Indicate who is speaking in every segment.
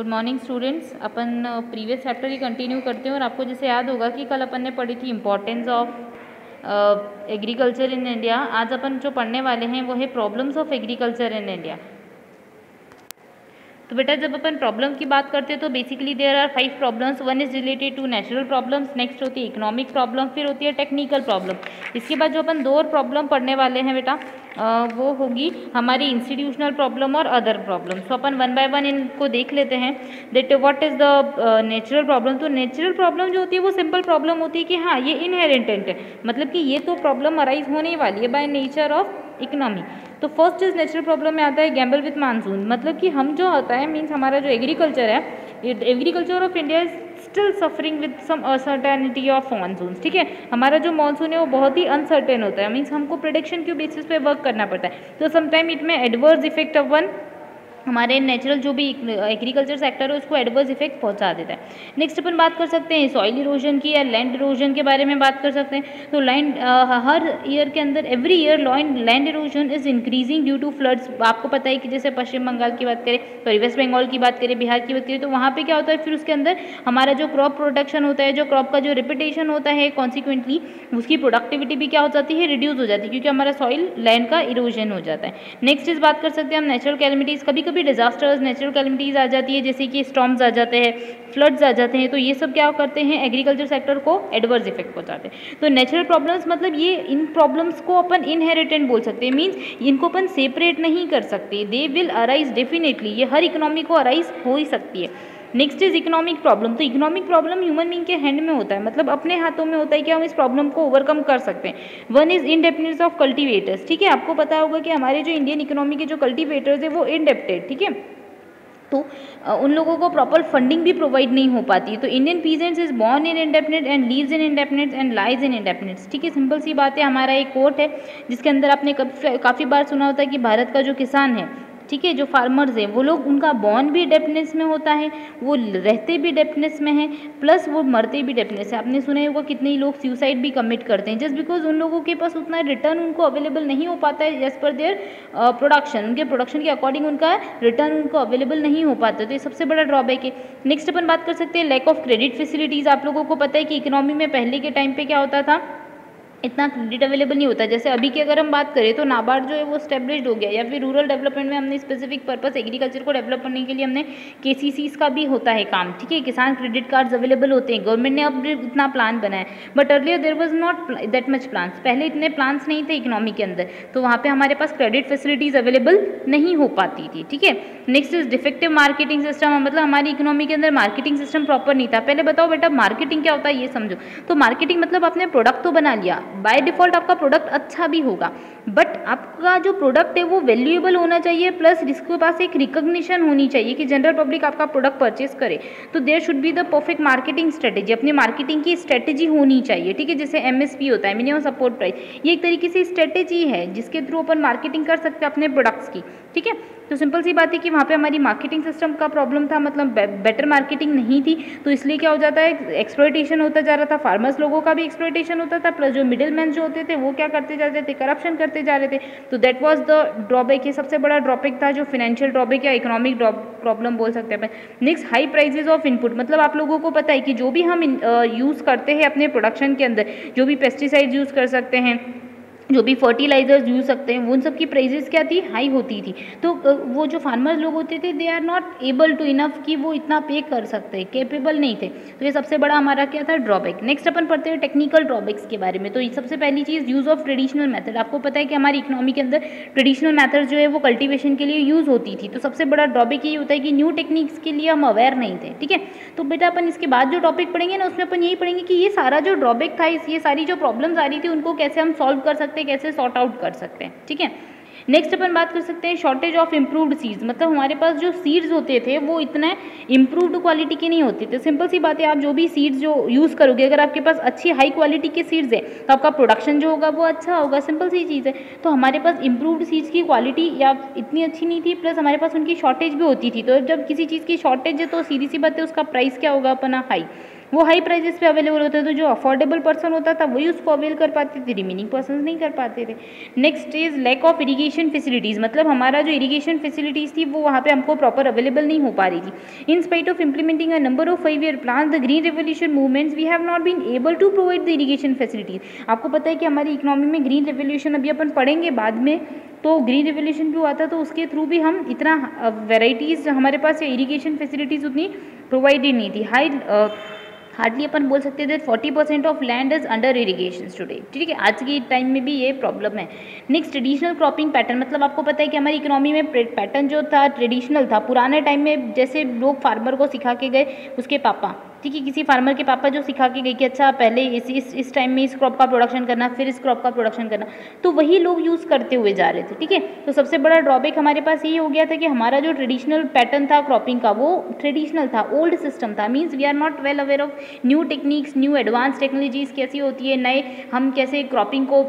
Speaker 1: Good morning students अपन previous chapter ही continue करते हैं और आपको जैसे याद होगा कि कल अपन ने पढ़ी थी importance of agriculture in India आज अपन जो पढ़ने वाले हैं वो है problems of agriculture in India तो बेटा, जब अपन प्रॉब्लम की बात करते हैं तो basically there are five problems one is related to natural problems next होती है इकोनॉमिक प्रॉब्लम फिर होती है टेक्निकल प्रॉब्लम इसके बाद जो अपन दो और प्रॉब्लम पढ़ने वाले हैं बेटा वो होगी हमारी इंस्टीट्यूशनल प्रॉब्लम और अदर प्रॉब्लम सो अपन वन बाय वन इनको देख लेते हैं. That what is the natural problem तो नेचुरल प्रॉब्लम जो होती है, वो सिंपल प्रॉब्लम होती है कि हाँ ये इनहेरेंटेंट है. मतलब कि ये तो प्रॉब्लम अराइज होने वाली है बाय नेचर ऑफ़ इकोनॉमी तो फ़र्स्ट इज़ नेचुरल प्रॉब्लम में आता है गैम्बल विथ मानसून मतलब कि हम जो होता है मीन्स हमारा जो एग्रीकल्चर है agriculture of India is still suffering with some uncertainty of monsoon ठीक है? हमारा जो मानसून है, वो बहुत ही अनसर्टेन होता है। मीन्स हमको प्रोडिक्शन के बेसिस पे वर्क करना पड़ता है। तो समटाइम इट में एडवर्स इफ़ेक्ट ऑफ़ वन हमारे नेचुरल जो भी एग्रीकल्चर सेक्टर है, उसको एडवर्स इफ़ेक्ट पहुँचा देता है। नेक्स्ट अपन बात कर सकते हैं सॉइल इरोजन की या लैंड इरोजन के बारे में बात कर सकते हैं। तो लैंड हर ईयर के अंदर every year land erosion is increasing due to floods आपको पता है कि जैसे पश्चिम बंगाल की बात करें सॉरी वेस्ट बंगाल की बात करें, बिहार की बात करें तो वहाँ पर क्या होता है, फिर उसके अंदर हमारा जो क्रॉप प्रोडक्शन होता है, जो क्रॉप का जो रिपिटेशन होता है कॉन्सिक्वेंटली उसकी प्रोडक्टिविटी भी क्या हो जाती है रिड्यूस हो जाती है, क्योंकि हमारा सॉइल लैंड का इरोजन हो जाता है। नेक्स्ट इस बात कर सकते हैं हम नेचुरल कैलमिटीज़ कभी कभी डिजास्टर्स नेचुरल कैलमिटीज़ आ जाती है, जैसे कि स्टॉम्स आ जाते हैं फ्लड्स आ जाते हैं तो ये सब क्या करते हैं? एग्रीकल्चर सेक्टर को एडवर्स इफ़ेक्ट पहुंचाते हैं। तो नेचुरल प्रॉब्लम्स मतलब ये इन प्रॉब्लम्स को अपन इनहेरिटेंट बोल सकते हैं। मीन्स इनको अपन सेपरेट नहीं कर सकते। दे विल अराइज डेफिनेटली ये हर इकोनॉमी को अराइज हो ही सकती है। नेक्स्ट इज़ इकोनॉमिक प्रॉब्लम तो इकोनॉमिक प्रॉब्लम ह्यूमन बींग के हैंड में होता है। मतलब अपने हाथों में होता है कि हम इस प्रॉब्लम को ओवरकम कर सकते हैं। One is indebtedness of cultivators ठीक है? आपको पता होगा कि हमारे जो इंडियन इकोनॉमी के जो कल्टिवेटर्स है, वो इनडेप्टेड ठीक है? तो उन लोगों को प्रॉपर फंडिंग भी प्रोवाइड नहीं हो पाती। तो Indian peasants is born in indefinite and lives in indefinite and lies in indefinites ठीक है? सिंपल सी बात है हमारा एक कोर्ट है, जिसके अंदर आपने काफ़ी बार सुना होता है कि भारत का जो किसान है ठीक है, जो फार्मर्स हैं, वो लोग, उनका बॉर्न भी डेप्टनेस में होता है, वो रहते भी डेप्टनेस में हैं प्लस वो मरते भी डेप्टनेस है। आपने सुना ही होगा कितने लोग सुसाइड भी कमिट करते हैं। जस्ट बिकॉज़ उन लोगों के पास उतना रिटर्न उनको अवेलेबल नहीं हो पाता है एज पर देयर प्रोडक्शन उनके प्रोडक्शन के अकॉर्डिंग उनका रिटर्न उनको अवेलेबल नहीं हो पाता तो ये सबसे बड़ा ड्रॉबैक है। नेक्स्ट अपन बात कर सकते हैं लैक ऑफ़ क्रेडिट फैसिलिटीज़ आप लोगों को पता है कि इकोनॉमी में पहले के टाइम पे क्या होता था? इतना क्रेडिट अवेलेबल नहीं होता। जैसे अभी की अगर हम बात करें तो नाबार्ड जो है वो स्टेब्लिश्ड हो गया या फिर रूरल डेवलपमेंट में हमने स्पेसिफिक पर्पस एग्रीकल्चर को डेवलप करने के लिए हमने के का भी होता है काम, ठीक है? किसान क्रेडिट कार्ड्स अवेलेबल होते हैं। गवर्नमेंट ने अब इतना प्लान बनाया but earlier there was not that much plans पहले इतने प्लान्स नहीं थे इकोनॉमी के अंदर। तो वहाँ पर हमारे पास क्रेडिट फैसिलिटीज़ अवेलेबल नहीं हो पाती थी, ठीक है? Next is defective marketing system मतलब हमारी इकोनॉमी के अंदर मार्केटिंग सिस्टम प्रॉपर नहीं था। पहले बताओ बेटा मार्केटिंग क्या होता है ये समझो। तो मार्केटिंग मतलब आपने प्रोडक्ट तो बना लिया। बाय डिफ़ॉल्ट आपका प्रोडक्ट अच्छा भी होगा बट आपका जो प्रोडक्ट है वो वैल्यूएबल होना चाहिए प्लस इसके पास एक रिकग्निशन होनी चाहिए कि जनरल पब्लिक आपका प्रोडक्ट परचेज करे। तो there should be the perfect marketing strategy अपनी मार्केटिंग की स्ट्रेटेजी होनी चाहिए, ठीक है? जैसे एम होता है मिनिमम सपोर्ट प्राइस ये एक तरीके से स्ट्रेटेजी है, जिसके थ्रू अपन मार्केटिंग कर सकते हैं अपने प्रोडक्ट्स की, ठीक है? तो सिंपल सी बात है कि वहाँ पे हमारी मार्केटिंग सिस्टम का प्रॉब्लम था मतलब बेटर मार्केटिंग नहीं थी तो इसलिए क्या हो जाता है एक्सप्लोइटेशन होता जा रहा था फार्मर्स लोगों का भी एक्सप्लोइटेशन होता था प्लस जो मिडिल मैन जो होते थे, वो क्या करते जा रहे थे? करप्शन करते जा रहे थे। तो दैट वॉज़ द ड्रॉबैक ये सबसे बड़ा ड्रॉबैक था जो फिनेंशियल ड्रॉबैक या इकोनॉमिक प्रॉब्लम बोल सकते हैं। Next high prices of input मतलब आप लोगों को पता है कि जो भी हम यूज़ करते हैं अपने प्रोडक्शन के अंदर, जो भी पेस्टिसाइड यूज़ कर सकते हैं जो भी फर्टिलाइजर्स यूज़ सकते हैं, उन सब की प्राइजेस क्या थी? हाई होती थी। तो वो जो फार्मर्स लोग होते थे they are not able to enough कि वो इतना पे कर सकते हैं केपेबल नहीं थे। तो ये सबसे बड़ा हमारा क्या था? ड्रॉबैक नेक्स्ट अपन पढ़ते हैं टेक्निकल ड्रॉबैक्स के बारे में। तो सबसे पहली चीज़ यूज़ ऑफ़ ट्रेडिशनल मैथड आपको पता है कि हमारी इकोनॉमी के अंदर ट्रेडिशनल मैथड जो है, वो कल्टिवेशन के लिए यूज़ होती थी। तो सबसे बड़ा ड्रॉबैक ये होता है कि न्यू टेक्निक्स के लिए हम अवेयर नहीं थे, ठीक है? तो बेटा अपन इसके बाद जो टॉपिक पढ़ेंगे ना, उसमें अपन यही पढ़ेंगे कि ये सारा जो ड्रॉबैक था ये सारी जो प्रॉब्लम्स आ रही थी, उनको कैसे हम सॉल्व कर सकते हैं कैसे सॉर्ट आउट कर सकते हैं, ठीक है? नेक्स्ट अपन बात कर सकते हैं शॉर्टेज ऑफ़ इम्प्रूव्ड सीड्स मतलब हमारे पास जो सीड्स होते थे, वो इतने इम्प्रूव्ड क्वालिटी के नहीं होते थे। सिंपल सी बात है, आप जो भी सीड्स जो यूज़ करोगे, अगर आपके पास अच्छी हाई क्वालिटी के सीड्स है तो आपका प्रोडक्शन जो होगा, वो अच्छा होगा। सिंपल सी चीज़ है। तो हमारे पास इम्प्रूव्ड सीड्स की क्वालिटी या इतनी अच्छी नहीं थी प्लस हमारे पास उनकी शॉर्टेज भी होती थी। तो जब किसी चीज़ की शॉर्टेज है तो सीधी सी बात है, उसका प्राइस क्या होगा अपना? हाई वो हाई प्राइजेस पे अवेलेबल होते थे तो जो अफोर्डेबल पर्सन होता था, वही उसको अवेल कर पाते थे रिमेनिंग पर्सन नहीं कर पाते थे। Next is lack of irrigation facilities मतलब हमारा जो इरीगेशन फैसिलिटीज़ थी, वो वहाँ पे हमको प्रॉपर अवेलेबल नहीं हो पा रही थी। In spite of implementing a number of five year plan the green revolution movements we have not been able to provide the irrigation facilities आपको पता है कि हमारी इकोनॉमी में ग्रीन रेवोल्यूशन अभी अपन पढ़ेंगे बाद में तो ग्रीन रेवोल्यूशन भी हुआ था तो उसके थ्रू भी हम इतना वेराइटीज़ हमारे पास इरीगेशन फैसिलिटीज़ उतनी प्रोवाइडेड नहीं थी। हाई हार्डली अपन बोल सकते थे forty percent of land is under irrigation today ठीक है, आज के टाइम में भी ये प्रॉब्लम है. नेक्स्ट ट्रेडिशनल क्रॉपिंग पैटर्न मतलब आपको पता है कि हमारी इकोनॉमी में पैटर्न जो था ट्रेडिशनल था, पुराने टाइम में जैसे लोग फार्मर को सिखा के गए, उसके पापा. ठीक है किसी फार्मर के पापा जो सिखा के गए कि अच्छा पहले इस इस इस टाइम में इस क्रॉप का प्रोडक्शन करना, फिर इस क्रॉप का प्रोडक्शन करना। तो वही लोग यूज़ करते हुए जा रहे थे, ठीक है? तो सबसे बड़ा ड्रॉबैक हमारे पास ये हो गया था कि हमारा जो ट्रेडिशनल पैटर्न था क्रॉपिंग का, वो ट्रेडिशनल था ओल्ड सिस्टम था। Means we are not well aware of new techniques new advance technologies कैसी होती है, नए, हम कैसे क्रॉपिंग को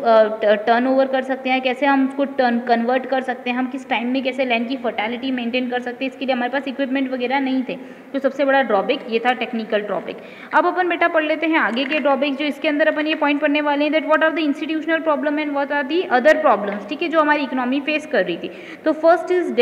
Speaker 1: टर्न ओवर कर सकते हैं, कैसे हम उसको टर्न कन्वर्ट कर सकते हैं, हम किस टाइम में कैसे लैंड की फर्टैलिटी मेंटेन कर सकते हैं, इसके लिए हमारे पास इक्विपमेंट वगैरह नहीं थे। तो सबसे बड़ा ड्रॉबैक ये था टेक्निकल ड्रॉबैक अब अपन बेटा पढ़ लेते हैं आगे के टॉपिक जो इसके अंदर अपन ये पॉइंट पढ़ने वाले हैं that what are the institutional problem and what are the other problems ठीक है, जो हमारी इकोनॉमी फेस कर रही थी। तो फ़र्स्ट इज़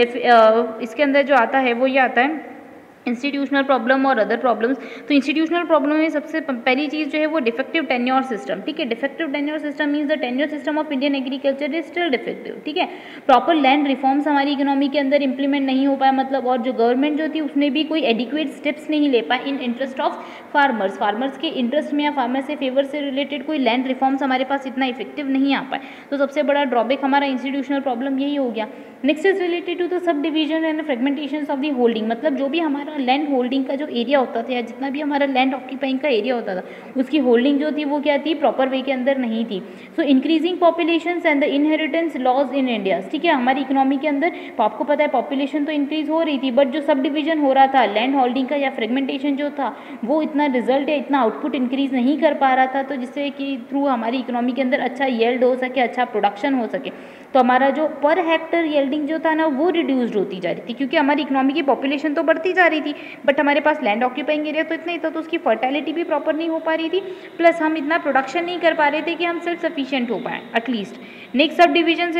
Speaker 1: इसके अंदर जो आता है वो ये आता है इंस्टीट्यूशनल प्रॉब्लम और अदर प्रॉब्लम्स तो इंस्टीट्यूशनल प्रॉब्लम में सबसे पहली चीज़ जो है वो डिफेक्टिव टेन्योर सिस्टम ठीक है defective tenure system means the tenure system of Indian agriculture is still defective ठीक है प्रॉपर लैंड रिफॉर्म्स हमारी इकोनॉमी के अंदर इंप्लीमेंट नहीं हो पाया मतलब और जो गवर्नमेंट जो थी उसने भी कोई एडिक्वेट स्टेप्स नहीं ले पाए in interest of farmers farmers के इंटरेस्ट में या फार्मर से फेवर से रिलेटेड कोई लैंड रिफॉर्म्स हमारे पास इतना इफ़ेक्टिव नहीं आ पाए. तो सबसे बड़ा ड्रॉबैक हमारा इंस्टीट्यूशनल प्रॉब्लम यही हो गया. Next is related to the subdivision and fragmentation of the holding मतलब जो भी हमारा लैंड होल्डिंग का जो एरिया होता था या जितना भी हमारा लैंड ऑक्यूपाइंग का एरिया होता था, उसकी होल्डिंग जो थी वो क्या थी? प्रॉपर वे के अंदर नहीं थी। So increasing population and the inheritance laws in India ठीक है? हमारी इकोनॉमी के अंदर तो आपको पता है पॉपुलेशन तो इंक्रीज हो रही थी बट जो सब डिवीज़न हो रहा था लैंड होल्डिंग का या फ्रेगमेंटेशन जो था, वो इतना रिज़ल्ट या इतना आउटपुट इंक्रीज नहीं कर पा रहा था तो जिससे कि थ्रू हमारी इकोनॉमी के अंदर अच्छा येल्ड हो सके अच्छा प्रोडक्शन हो सके। तो हमारा जो पर हेक्टर येल्डिंग जो था ना, वो रिड्यूस्ड होती जा रही थी, क्योंकि हमारी इकोनॉमी की पॉपुलेशन तो बढ़ती जा रही थी बट हमारे पास लैंड ऑक्यूपाइंग एरिया तो इतना ही था तो उसकी फर्टैलिटी भी प्रॉपर नहीं हो पा रही थी प्लस हम इतना प्रोडक्शन नहीं कर पा रहे थे कि हम सेल्फ सफिशियंट हो पाए at least next subdivision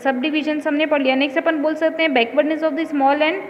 Speaker 1: subdivision हमने पढ़ लिया नेक्स्ट अपन बोल सकते हैं backwardness of the small and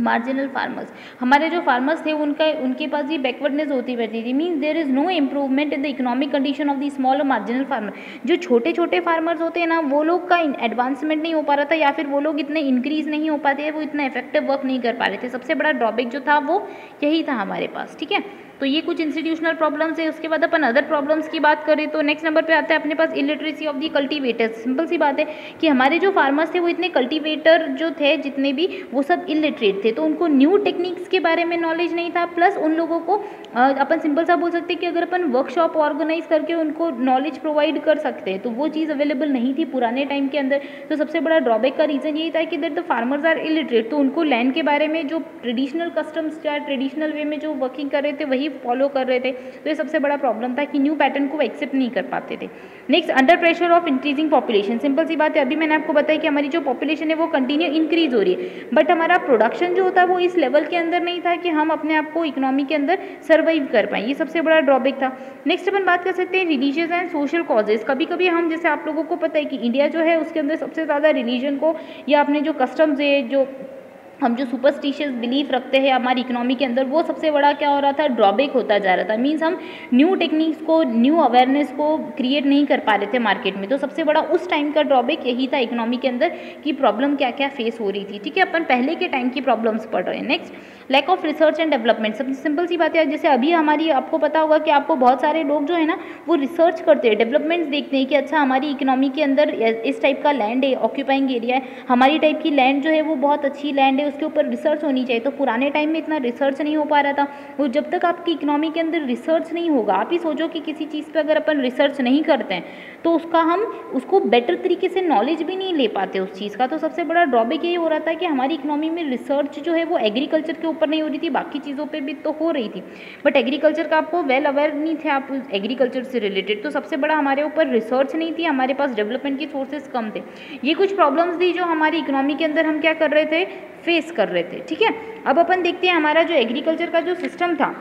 Speaker 1: marginal farmers हमारे जो फार्मर्स थे, उनका, उनके पास ये बैकवर्डनेस होती रहती थी। Means there is no improvement in the economic condition of the small और मार्जिनल फार्मर जो छोटे छोटे फार्मर्स होते हैं ना, वो लोग का एडवांसमेंट नहीं हो पा रहा था, या फिर वो लोग इतने इंक्रीज नहीं हो पाते, वो इतना इफ़ेक्टिव वर्क नहीं कर पा रहे थे। सबसे बड़ा ड्रॉबैक जो था, वो यही था हमारे पास, ठीक है? तो ये कुछ इंस्टीट्यूशनल प्रॉब्लम्स है, उसके बाद अपन अदर प्रॉब्लम्स की बात करें तो नेक्स्ट नंबर पे आता है अपने पास illiteracy of the cultivators simple सी बात है कि हमारे जो फार्मर्स थे, वो इतने कल्टीवेटर जो थे, जितने भी, वो सब इलिटरेट थे। तो उनको न्यू टेक्निक्स के बारे में नॉलेज नहीं था प्लस उन लोगों को अपन सिंपल सा बोल सकते कि अगर अपन वर्कशॉप ऑर्गेनाइज करके उनको नॉलेज प्रोवाइड कर सकते हैं तो वो चीज़ अवेलेबल नहीं थी पुराने टाइम के अंदर। तो सबसे बड़ा ड्रॉबैक का रीज़न यही था कि there the farmers are illiterate तो उनको लैंड के बारे में जो ट्रेडिशनल कस्टम्स या ट्रेडिशनल वे में जो वर्किंग कर रहे थे, वही फॉलो कर रहे थे। तो ये सबसे बड़ा प्रॉब्लम था कि न्यू पैटर्न को एक्सेप्ट नहीं कर पाते थे। Next under pressure of increasing population simple सी बात है, अभी मैंने आपको बताया कि हमारी जो पॉपुलेशन है वो कंटिन्यू इंक्रीज हो रही है। बट हमारा प्रोडक्शन जो होता है वो इस लेवल के अंदर नहीं था कि हम अपने आप को इकोनॉमी के अंदर सर्वाइव कर पाए। ये सबसे बड़ा ड्रॉबैक था। नेक्स्ट अपन बात कर सकते हैं रिलीजियस एंड सोशल कॉजेज कभी कभी हम, जैसे आप लोगों को पता है कि इंडिया जो है, उसके अंदर सबसे ज़्यादा रिलीजन को या अपने जो कस्टम्स है, जो हम जो सुपरस्टिशियस बिलीफ रखते हैं हमारी इकोनॉमी के अंदर, वो सबसे बड़ा क्या हो रहा था? ड्रॉबैक होता जा रहा था। मीन्स हम न्यू टेक्निक्स को न्यू अवेयरनेस को क्रिएट नहीं कर पा रहे थे मार्केट में। तो सबसे बड़ा उस टाइम का ड्रॉबैक यही था इकोनॉमी के अंदर कि प्रॉब्लम क्या क्या फेस हो रही थी। ठीक है, अपन पहले के टाइम की प्रॉब्लम्स पढ़ रहे हैं। Next lack of research and development सबसे सिंपल सी बात है। जैसे अभी हमारी, आपको पता होगा कि आपको बहुत सारे लोग जो है ना, वो रिसर्च करते हैं डेवलपमेंट्स देखते हैं कि अच्छा हमारी इकोनॉमी के अंदर इस टाइप का लैंड है ऑक्यूपाइंग एरिया है। हमारी टाइप की लैंड जो है, वो बहुत अच्छी लैंड है, उसके ऊपर रिसर्च होनी चाहिए। तो पुराने टाइम में इतना रिसर्च नहीं हो पा रहा था। वो जब तक आपकी इकोनॉमी के अंदर रिसर्च नहीं होगा, आप ही सोचो कि किसी चीज़ पर अगर अपन रिसर्च नहीं करते हैं तो उसका हम, उसको बेटर तरीके से नॉलेज भी नहीं ले पाते उस चीज़ का। तो सबसे बड़ा ड्रॉबैक यही हो रहा था कि हमारी इकोनॉमी में रिसर्च जो है, वो एग्रीकल्चर के ऊपर नहीं हो रही थी, बाकी चीज़ों पर भी तो हो रही थी। बट एग्रीकल्चर का आपको वेल अवेयर नहीं थे आप एग्रीकल्चर से रिलेटेड तो सबसे बड़ा हमारे ऊपर रिसर्च नहीं थी, हमारे पास डेवलपमेंट की सोर्सेज कम थे। ये कुछ प्रॉब्लम्स थी जो हमारी इकोनॉमी के अंदर हम क्या कर रहे थे? फेस कर रहे थे, ठीक है? अब अपन देखते हैं हमारा जो एग्रीकल्चर का जो सिस्टम था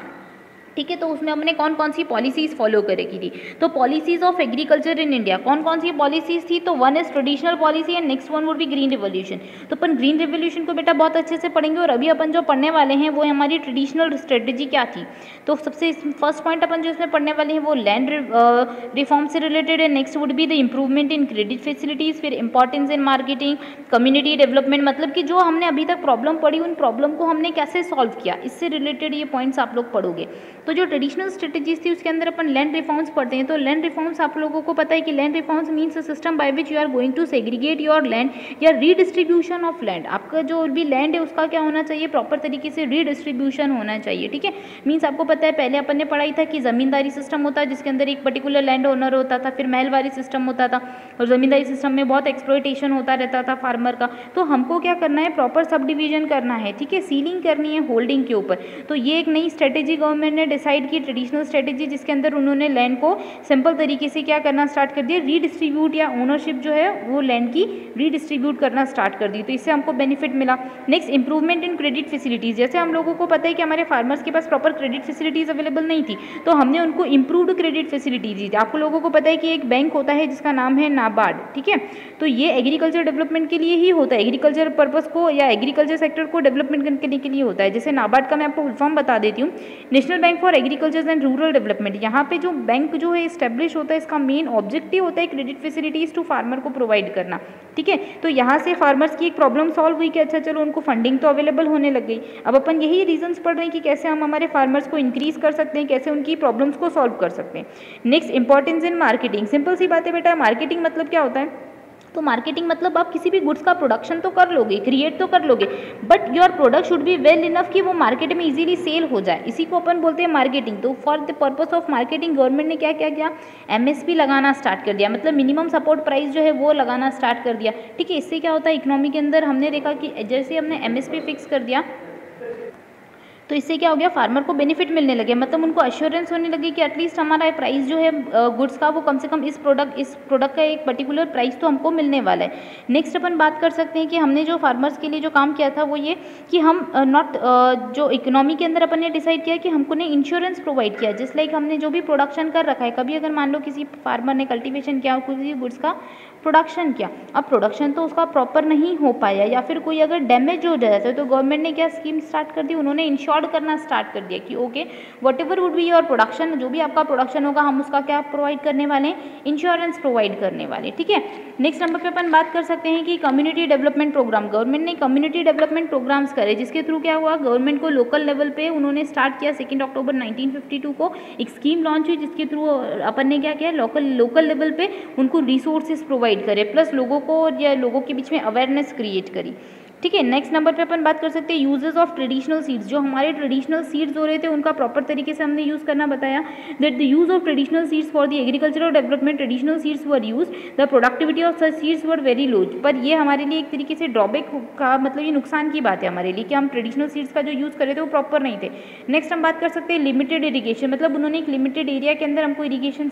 Speaker 1: ठीक है तो उसमें हमने कौन कौन सी पॉलिसीज़ फॉलो करेगी थी तो policies of agriculture in India कौन कौन सी पॉलिसीज़ थी? तो one is traditional policy and next one would be green revolution तो अपन ग्रीन रिवोल्यूशन को बेटा बहुत अच्छे से पढ़ेंगे और अभी अपन जो पढ़ने वाले हैं, वो हमारी ट्रेडिशनल स्ट्रेटेजी क्या थी? तो सबसे फ़र्स्ट पॉइंट अपन जो इसमें पढ़ने वाले हैं, वो लैंड रिफॉर्म से रिलेटेड है। Next would be the improvement in credit facilities फिर importance in marketing community development मतलब कि जो हमने अभी तक प्रॉब्लम पढ़ी, उन प्रॉब्लम को हमने कैसे सॉल्व किया? इससे रिलेटेड ये पॉइंट्स आप लोग पढ़ोगे। तो जो ट्रेडिशनल स्ट्रेटेजीज थी, उसके अंदर अपन लैंड रिफॉर्म्स पढ़ते हैं। तो लैंड रिफॉर्म्स आप लोगों को पता है कि land reforms means a system by which you are going to segregate your land या रीडिस्ट्रीब्यूशन ऑफ़ लैंड आपका जो भी लैंड है, उसका क्या होना चाहिए? प्रॉपर तरीके से रीडिस्ट्रीब्यूशन होना चाहिए, ठीक है? मीन्स आपको पता है, पहले अपन ने पढ़ाई था कि ज़मींदारी सिस्टम होता है जिसके अंदर एक पर्टिकुलर लैंड ओनर होता था, फिर महलवारी सिस्टम होता था, और ज़मींदारी सिस्टम में बहुत एक्सप्लोइटेशन होता रहता था फार्मर का। तो हमको क्या करना है? प्रॉपर सब डिवीज़न करना है, ठीक है? सीलिंग करनी है होल्डिंग के ऊपर। तो ये एक नई स्ट्रेटेजी गवर्नमेंट ने डिसाइड की ट्रेडिशनल स्ट्रेटेजी जिसके अंदर उन्होंने लैंड को सिंपल तरीके से क्या करना स्टार्ट कर दिया रीडिस्ट्रीब्यूट या ओनरशिप जो है वो लैंड की रीडिस्ट्रीब्यूट करना स्टार्ट कर दी। तो इससे हमको बेनिफिट मिला। Next improvement in credit facilities जैसे हम लोगों को पता है कि हमारे फार्मर्स के पास प्रॉपर क्रेडिट फैसिलिटीज़ अवेलेबल नहीं थी तो हमने उनको इंप्रूव्ड क्रेडिट फैसिलिटीज़ दी। आपको लोगों को पता है कि एक बैंक होता है जिसका नाम है नाबार्ड, ठीक है? तो ये एग्रीकल्चर डेवलपमेंट के लिए ही होता है। एग्रीकल्चर पर्पज़ को या एग्रीकल्चर सेक्टर को डेवलपमेंट करने के लिए होता है। जैसे नाबार्ड का मैं आपको फुल फॉर्म बता देती हूँ। National bank for agriculture and rural development यहाँ पे जो बैंक जो है इस्टेब्लिश होता है, इसका मेन ऑब्जेक्टिव होता है क्रेडिट फैसिलिटीज़ टू फार्मर को प्रोवाइड करना। ठीक है? तो यहाँ से फार्मर्स की एक प्रॉब्लम सॉल्व हुई कि अच्छा चलो उनको फंडिंग तो अवेलेबल होने लग गई। अब अपन यही रीजंस पढ़ रहे हैं कि कैसे हम हमारे फार्मर्स को इंक्रीज कर सकते हैं, कैसे उनकी प्रॉब्लम्स को सॉल्व कर सकते हैं। Next importance in marketing simple सी बात है बेटा मार्केटिंग मतलब क्या होता है? तो मार्केटिंग मतलब आप किसी भी गुड्स का प्रोडक्शन तो कर लोगे क्रिएट तो कर लोगे but your product should be well enough कि वो मार्केट में इजीली सेल हो जाए। इसी को अपन बोलते हैं मार्केटिंग तो for the purpose of marketing government ने क्या? क्या किया एमएसपी लगाना स्टार्ट कर दिया। मतलब मिनिमम सपोर्ट प्राइस जो है वो लगाना स्टार्ट कर दिया। ठीक है, इससे क्या होता है? इकोनॉमी के अंदर हमने देखा कि जैसे हमने एमएसपी फिक्स कर दिया तो इससे क्या हो गया? फार्मर को बेनिफिट मिलने लगे। मतलब उनको अश्योरेंस होने लगी कि एटलीस्ट हमारा प्राइस जो है गुड्स का, वो कम से कम इस प्रोडक्ट इस प्रोडक्ट का एक पर्टिकुलर प्राइस तो हमको मिलने वाला है। नेक्स्ट अपन बात कर सकते हैं कि हमने जो फार्मर्स के लिए जो काम किया था वो ये कि हम नॉट जो इकोनॉमी के अंदर अपन ने डिसाइड किया कि हमको ने इंश्योरेंस प्रोवाइड किया। जिस लाइक हमने जो भी प्रोडक्शन कर रखा है, कभी अगर मान लो किसी फार्मर ने कल्टिवेशन किया किसी गुड्स का प्रोडक्शन किया। अब प्रोडक्शन तो उसका प्रॉपर नहीं हो पाया या फिर कोई अगर डैमेज हो जाता है तो गवर्नमेंट ने क्या स्कीम स्टार्ट कर दी? उन्होंने इंश्योर करना स्टार्ट कर दिया कि okay whatever would be your production जो भी आपका प्रोडक्शन होगा, हम उसका क्या प्रोवाइड करने वाले हैं? इंश्योरेंस प्रोवाइड करने वाले ठीक है? नेक्स्ट नंबर पर अपन बात कर सकते हैं कि कम्युनिटी डेवलपमेंट प्रोग्राम गवर्नमेंट ने कम्युनिटी डेवलपमेंट प्रोग्राम्स करे, जिसके थ्रू क्या हुआ? गवर्नमेंट को लोकल लेवल पर उन्होंने स्टार्ट किया। सेकेंड अक्टूबर 1952 को एक स्कीम लॉन्च हुई, जिसके थ्रू अपन ने क्या किया? लोकल लोकल लेवल पे उनको रिसोर्सेज प्रोवाइड करे प्लस लोगों को या लोगों के बीच में अवेयरनेस क्रिएट करी। ठीक है नेक्स्ट नंबर पे अपन बात कर सकते हैं यूजेस ऑफ़ ट्रेडिशनल सीड्स जो हमारे ट्रेडिशनल सीड्स हो रहे थे, उनका प्रॉपर तरीके से हमने यूज़ करना बताया। That the use of traditional seeds for the agricultural development traditional seeds were use the productivity of such seeds were very low पर ये हमारे लिए एक तरीके से ड्रॉबैक का मतलब ये नुकसान की बात है हमारे लिए कि हम ट्रेडिशनल सीड्स का जो यूज़ करे थे, वो प्रॉपर नहीं थे। नेक्स्ट हम बात कर सकते हैं लिमिटेड इरीगेशन मतलब उन्होंने एक लिमिटेड एरिया के अंदर हमको इरीगेशन